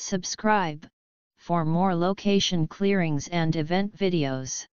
Subscribe for more location clearings and event videos.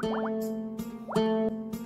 Thank you.